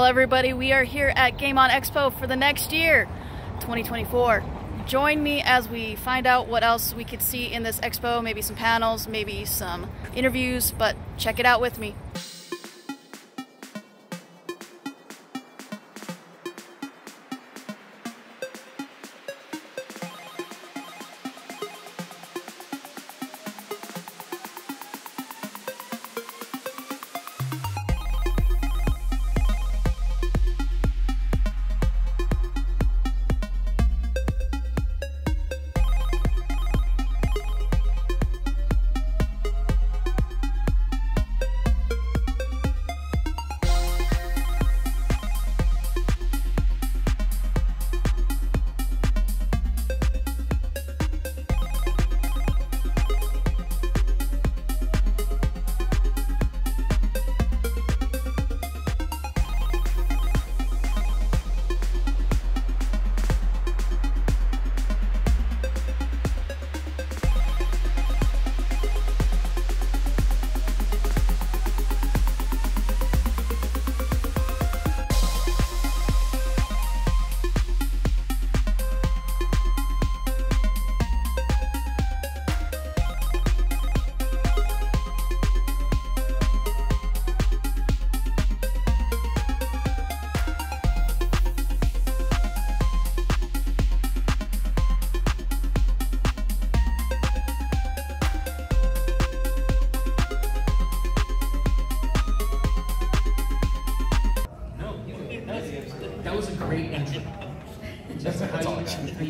everybody. We are here at Game On Expo for the next year, 2024. Join me as we find out what else we could see in this expo. Maybe some panels, maybe some interviews, but check it out with me.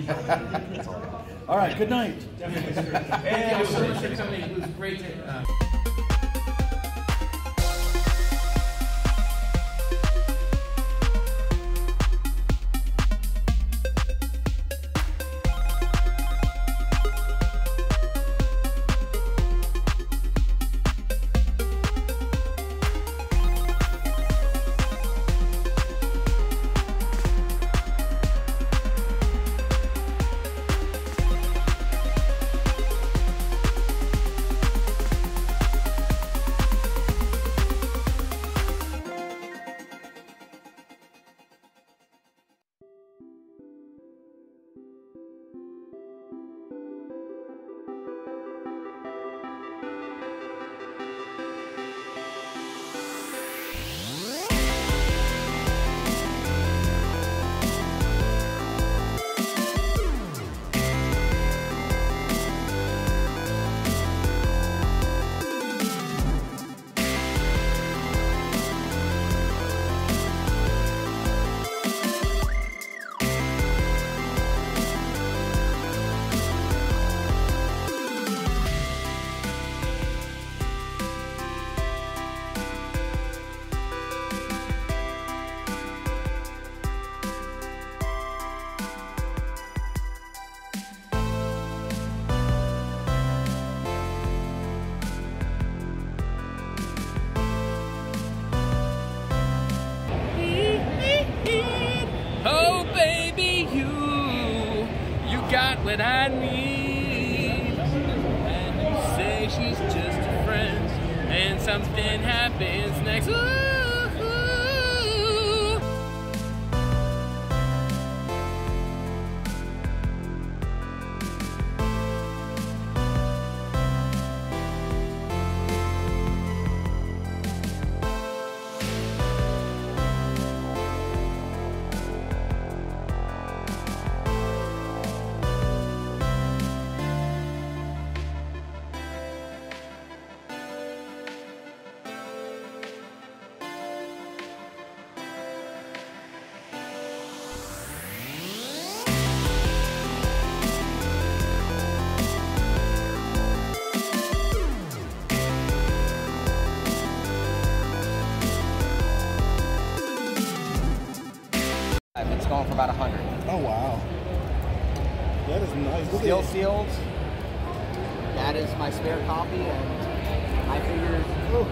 All right, good night. So much for great to. Uh, what I need. And you say she's just a friend, and something happens next. Ooh. Oh wow, that is nice. Look Steel sealed. That is my spare copy, and I figured, Oh,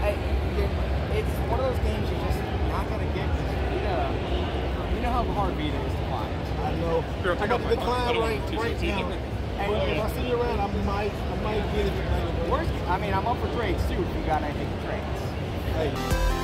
hey, you- it's one of those games you're just not gonna get. 'cause You know, you know how hard Vita is to find. I know. Here, I'm pick at up the my- decline right, right see now. it. Hey, if I see you around, I might, I might get it. Worst, I mean, I'm up for trades too. If you got anything for trades. Hey.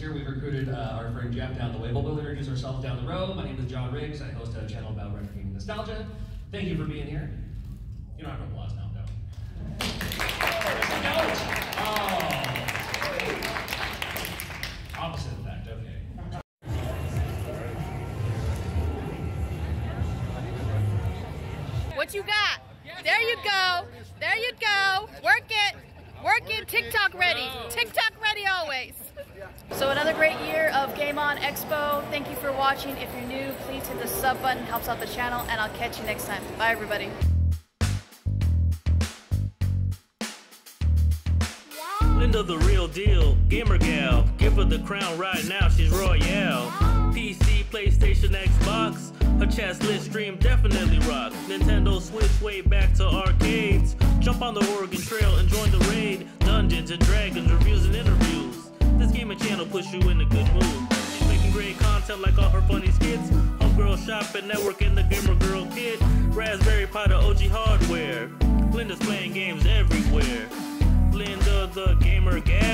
Uh, Jeff down the way, we'll introduce ourselves down the road. My name is John Riggs. I host a channel about retro gaming nostalgia. Thank you for being here. You don't have to applause now, no. No. Oh. Opposite effect, okay. What you got? There you go. There you go. Work it. Work it. TikTok ready. TikTok ready always. So another great year of Game On Expo. Thank you for watching. If you're new, please hit the sub button. Helps out the channel. And I'll catch you next time. Bye, everybody. Linda the real deal, gamer gal. Give her the crown right now, she's royale. PC, PlayStation, Xbox. Her chest lit stream definitely rock. Nintendo Switch way back to arcades. Jump on the Oregon Trail and join the raid. Dungeons and Dragons, reviews and interviews. This gaming channel puts you in a good mood. She's making great content like all her funny skits. Homegirl shopping, network in the gamer girl kit. Raspberry Pi to OG hardware. Linda's playing games everywhere. Linda the gamer gal.